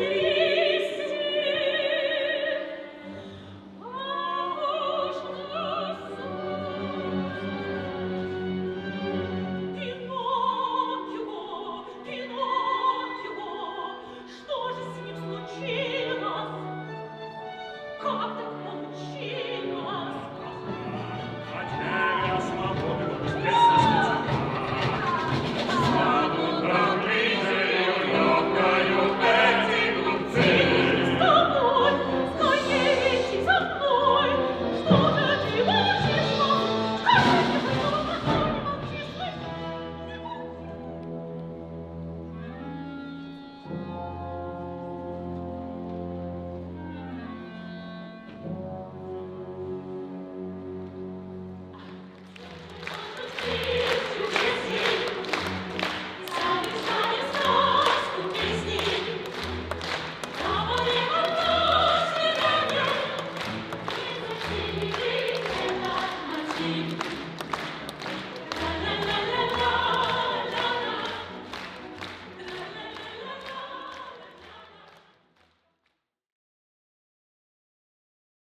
Amen.